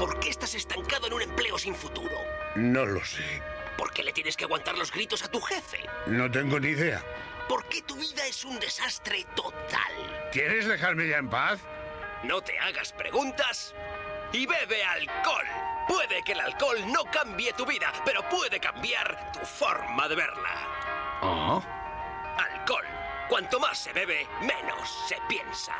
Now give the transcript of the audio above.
¿Por qué estás estancado en un empleo sin futuro? No lo sé. ¿Por qué le tienes que aguantar los gritos a tu jefe? No tengo ni idea. ¿Por qué tu vida es un desastre total? ¿Quieres dejarme ya en paz? No te hagas preguntas y bebe alcohol. Puede que el alcohol no cambie tu vida, pero puede cambiar tu forma de verla. ¿Oh? Alcohol. Cuanto más se bebe, menos se piensa.